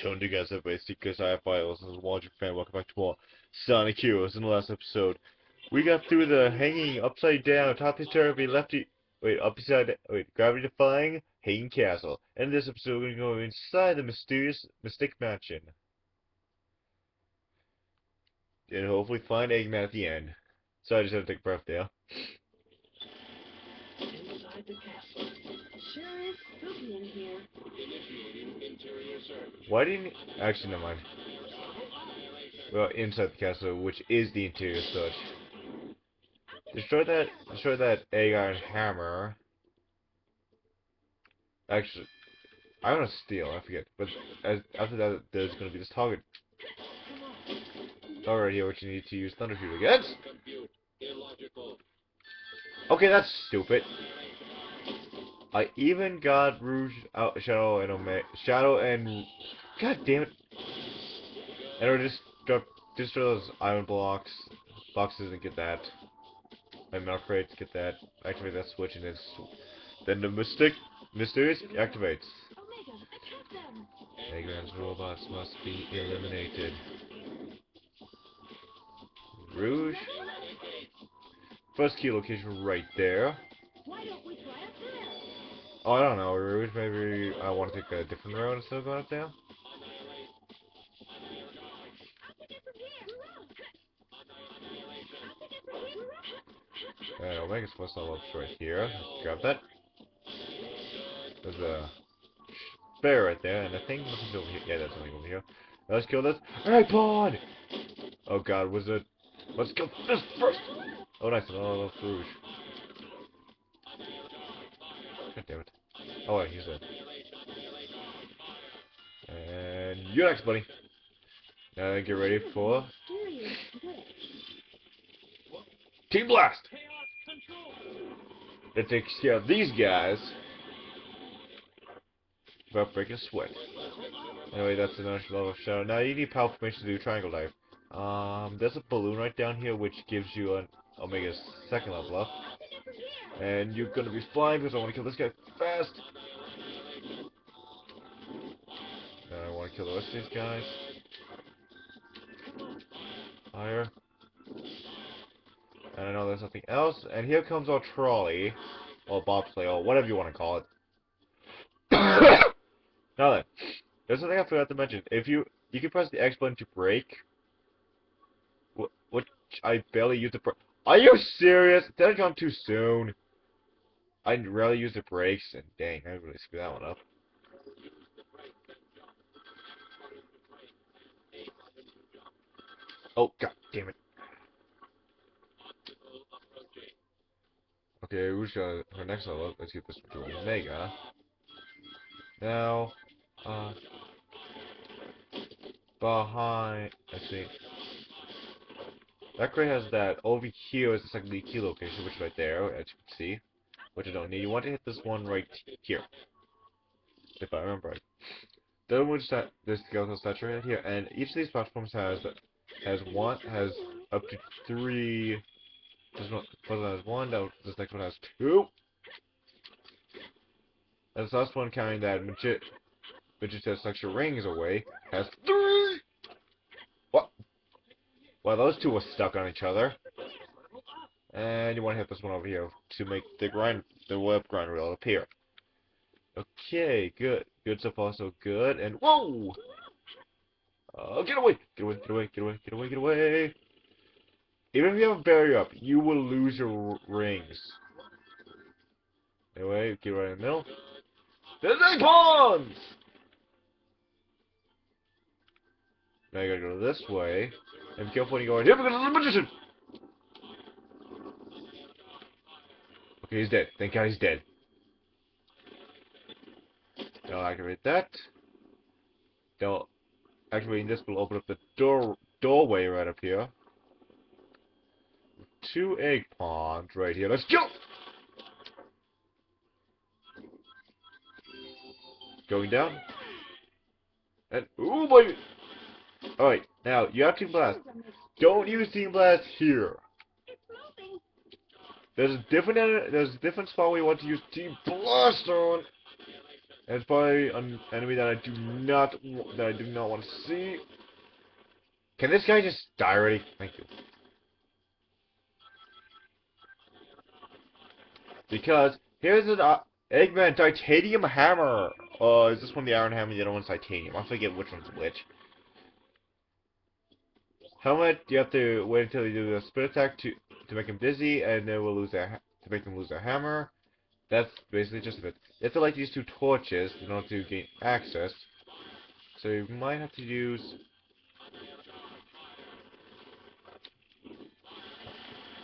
tuned together by Secret I Files and Walter fan. Welcome back to more Sonic Heroes. In the last episode, we got through the hanging upside down, topsy turvy, lefty, wait, upside, wait, gravity defying hanging castle. In this episode, we're going to go inside the mysterious Mystic Mansion. And hopefully find Eggman at the end. So I just had to take a breath there. Inside the castle. Sure is spooky in here. Why didn't actually never mind. Well, inside the castle, which is the interior such. Destroy that destroy that egg iron hammer. Actually I wanna steal, I forget. But as after that there's gonna be this target. Alright here which you need to use Thundershoot against. Okay, that's stupid. I even got Rouge out Shadow and Omega Shadow and God damn it. And we'll just drop those iron blocks boxes and get that. I'm not afraid to get that. Activate that switch and it's then the mystic mysterious activates. Eggman's robots must be eliminated. Rouge. First key location right there. Oh, I don't know, Rouge, maybe I want to take a different road instead of going up there? Uh, Omega's supposed to up right here. Grab that. There's a bear right there, and I think nothing's over here. Yeah, there's something over here. Let's kill this egg pawn! Oh god, was it? Let's kill this first! Oh, nice. Oh, Rouge. Oh, wait, he's dead. And you're next, buddy. Now get ready for. Team Blast! That takes care of these guys without breaking sweat. Anyway, that's the next level of Shadow. Now you need power formation to do triangle dive. Um, there's a balloon right down here which gives you an Omega second level up. And you're gonna be flying because I want to kill this guy fast. Kill these guys. Fire. And I know there's nothing else. And here comes our trolley. Or bobsleigh, or whatever you want to call it. now then, there's something I forgot to mention. If you you can press the X button to brake, wh- which I barely use the br- Are you serious? Did I jump too soon? I rarely use the brakes, and dang, I really screwed that one up. Oh god damn it. Okay, got her next level up? Let's get this to Omega. Now, uh, behind, I see. That crate has that. Over here is the second lead key location, which is right there, as you can see. Which I don't need. You want to hit this one right here. If I remember right. The other one's that this skeletal statue right here, and each of these platforms has has one has up to three this one, has one, that, this next one has two. And this last one counting that Magit Magitech Sexual Rings away has three! What? Well, those two were stuck on each other. And you want to hit this one over here to make the grind, the web grind reel appear. Okay, good. Good so far, so good. And whoa! Uh, get away! Get away, get away, get away, get away, get away! Even if you have a barrier up, you will lose your rings. Anyway, get right in the middle. There's egg pawns! Now you gotta go this way. And be careful when you go in here because there's a magician! Okay, he's dead. Thank God he's dead. Don't activate that. Now, activating this will open up the door doorway right up here two egg pawns right here. Let's go! Going down. And, ooh boy! Alright, now, you have Team Blast. Don't use Team Blast here. There's a different, uh, there's a different spot you want to use Team Blast on. And it's probably an enemy that I do not that I do not want to see. Can this guy just die already? Thank you. Because here's an uh, Eggman titanium hammer. Uh, is this one the iron hammer? The other one's titanium. I forget which one's which. Helmet, you have to wait until you do the split attack to to make him dizzy, and then we'll lose ha- to make them lose their hammer. That's basically just it. You have to light these two torches in order to gain access. So you might have to use.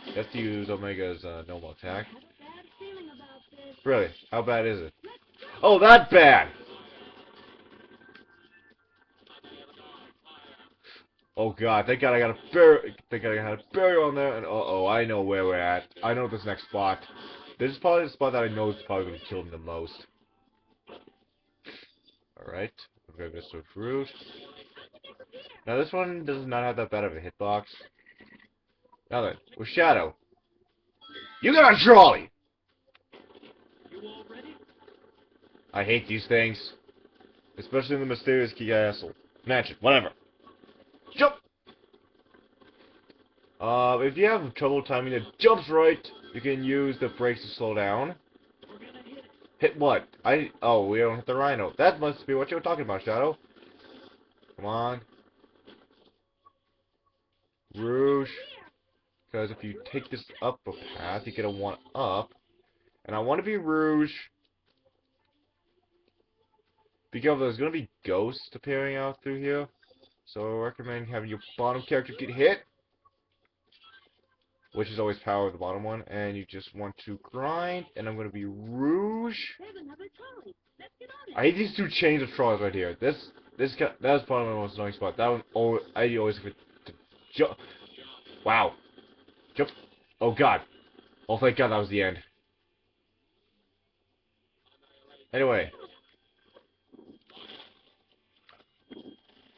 You have to use Omega's uh, normal attack. Really? How bad is it? Oh, that bad! Oh god, thank god I got a barrier, thank god I had a barrier on there, and uh oh, I know where we're at. I know this next spot. This is probably the spot that I know is probably going to kill me the most. Alright, we're gonna go to Rouge. Now this one does not have that bad of a hitbox. Now then, with Shadow. You got a trolley! I hate these things. Especially the mysterious castle. Mansion, whatever. Jump! Uh, if you have trouble timing the jumps right, you can use the brakes to slow down. Hit what? I oh we don't hit the rhino. That must be what you were talking about, Shadow. Come on. Rouge. Because if you take this up a path, you get a one up. And I want to be Rouge. Because there's gonna be ghosts appearing out through here. So I recommend having your bottom character get hit. Which is always power the bottom one. And you just want to grind. And I'm gonna be Rouge. There's another trolley. Let's get on it. I hate these two chains of trolls right here. This this that was probably my most annoying spot. That one oh I always forget to jump. Wow. Jump. Oh god. Oh thank god that was the end. Anyway.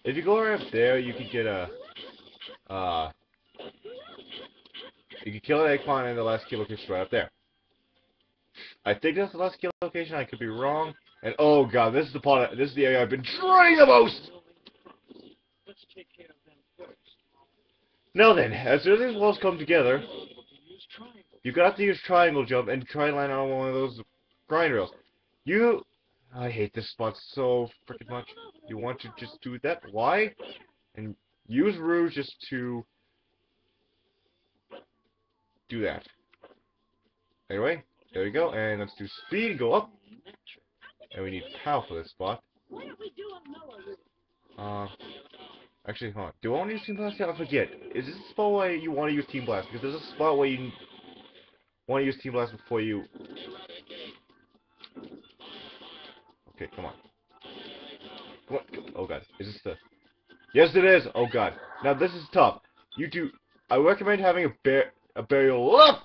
If you go right up there, you could get a uh you can kill an Eggplant in the last key location right up there. I think that's the last kill location, I could be wrong. And oh god, this is the part this is the area I've been trying the most! Now then, as soon as these walls come together, you got to use triangle jump and try and land on one of those grind rails. You I hate this spot so freaking much. You want to just do that. Why? And use Rouge just to do that. Anyway, there we go. And let's do speed go up. And we need power for this spot. Uh, actually, hold on. Do I want to use Team Blast? I forget. Is this a spot where you want to use Team Blast? Because there's a spot where you want to use Team Blast before you... Okay, come on. Come on. Oh, God. Is this the... Yes, it is! Oh, God. Now, this is tough. You do... I recommend having a bear... A burial left!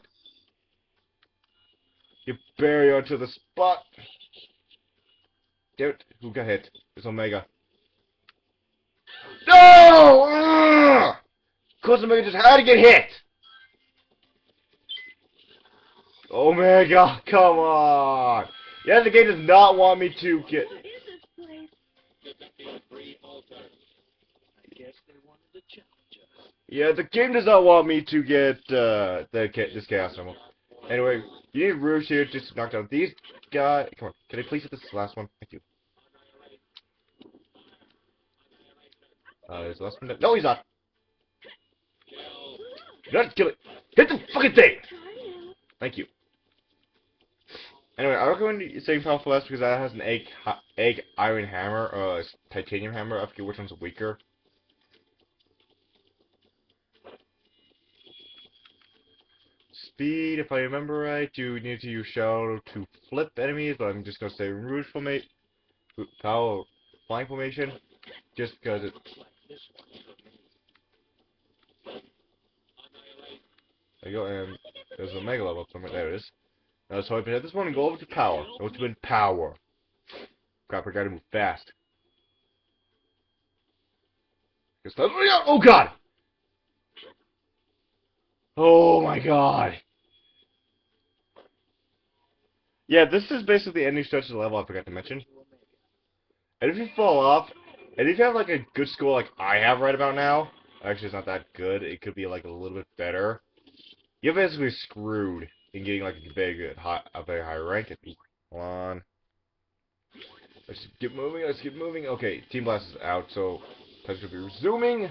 You bury onto the spot. Damn it. Who got hit? It's Omega. No! Ugh! Cause Omega just had to get hit! Omega, come on! Yeah, the game does not want me to get... What is this place? I guess they wanted to challenge us. Yeah, the game does not want me to get, uh, the, this chaos symbol. Anyway, you need Rouge here just to knock down these guys. Come on, can I please hit this last one? Thank you. Uh, is the last one? No, he's not! You not kill it! Hit the fucking thing! Thank you. Anyway, I recommend saving power for last because that has an egg egg iron hammer or s- titanium hammer. I forget which one's weaker. Speed, if I remember right, you need to use shadow to flip enemies, but I'm just gonna say rouge formate, power flying formation, just because it. There you go, and there's a mega level somewhere. There it is. Now, so I hit this one and go over to power. Go to power. Crap, I gotta move fast. Oh god! Oh my god! Yeah, this is basically the ending stretch of the level I forgot to mention. And if you fall off, and if you have like a good score like I have right about now, actually it's not that good. It could be like a little bit better. You're basically screwed in getting like a very good, high, a very high rank. Hold on. Let's get moving. Let's get moving. Okay, Team Blast is out, so time to be resuming.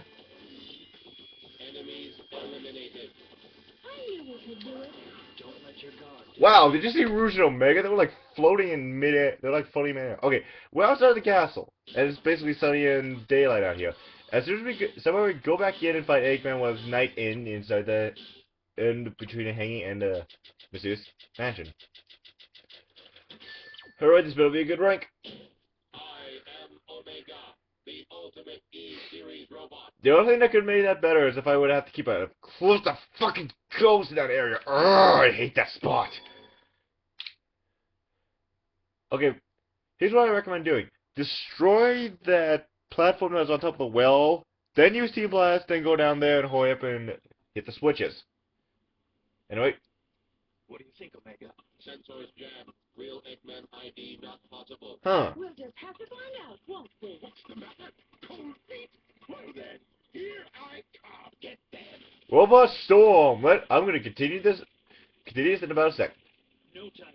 Wow, did you see Rouge and Omega? They were like floating in midair. They're like floating in midair. Okay, we're outside the castle, and it's basically sunny and daylight out here. As soon as we go, somewhere we go back in and fight Eggman with Night in inside the in between the hanging and uh, the Mysterious Mansion. Alright, this better be a good rank. I am Omega, the only thing that could make that better is if I would have to keep a close to fucking ghost in that area. Urgh, I hate that spot. Okay, here's what I recommend doing. Destroy that platform that's on top of the well, then use Team Blast, then go down there and hurry up and hit the switches. Anyway, What do you think, Omega? Sensors jammed. Real Eggman ID not possible. huh. We'll just have to find out, won't we? What's the matter? Cold feet? Robot Storm! Let, I'm gonna continue this, continue this in about a sec. No time.